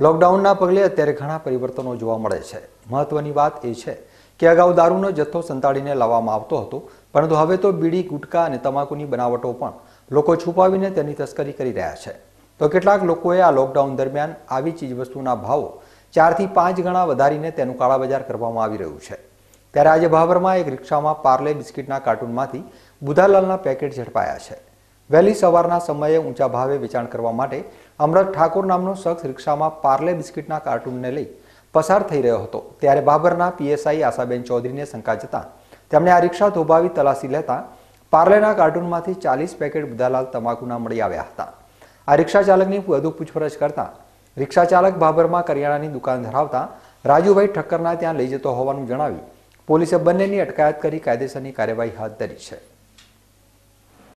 લોકડાઉનના પગલે અત્યારે ઘણા પરિવર્તનો જોવા મળે છે. મહત્વની વાત એ છે કે અગાઉ દારૂનો જથ્થો સંતાડીને લાવવામાં આવતો હતો, પરંતુ હવે તો બીડી, ગુટકા અને તમાકુની બનાવટો પણ લોકો છુપાવીને તેની તસ્કરી કરી રહ્યા છે. તો કેટલાક લોકોએ આ લોકડાઉન દરમિયાન આવી ચીજવસ્તુના ભાવો ચારથી પાંચ ગણા વધારીને તેનું કાળાબજાર કરવામાં આવી રહ્યું છે. ત્યારે આજે ભાભરમાં એક રિક્ષામાં પાર્લે બિસ્કિટના કાર્ટૂનમાંથી બુધાલાલના પેકેટ ઝડપાયા છે. વહેલી સવારના સમયે ઊંચા ભાવે વેચાણ કરવા માટે અમરત ઠાકોર નામનો શખ્સ રિક્ષામાં પાર્લે બિસ્કિટના કાર્ટૂનને લઈ પસાર થઈ રહ્યો હતો. ત્યારે બાબરના પીએસઆઈ આશાબેન ચૌધરીને શંકા જતા તેમણે આ રિક્ષા ધોભાવી તલાશી લેતા પાર્લેના કાર્ટૂનમાંથી ચાલીસ પેકેટ બુધાલાલ તમાકુના મળી આવ્યા હતા. આ રિક્ષા ચાલકની વધુ પૂછપરછ કરતા રિક્ષા ચાલક બાબરમાં કરિયાણાની દુકાન ધરાવતા રાજુભાઈ ઠક્કરના ત્યાં લઈ જતો હોવાનું જણાવી પોલીસે બંનેની અટકાયત કરી કાયદેસરની કાર્યવાહી હાથ ધરી છે.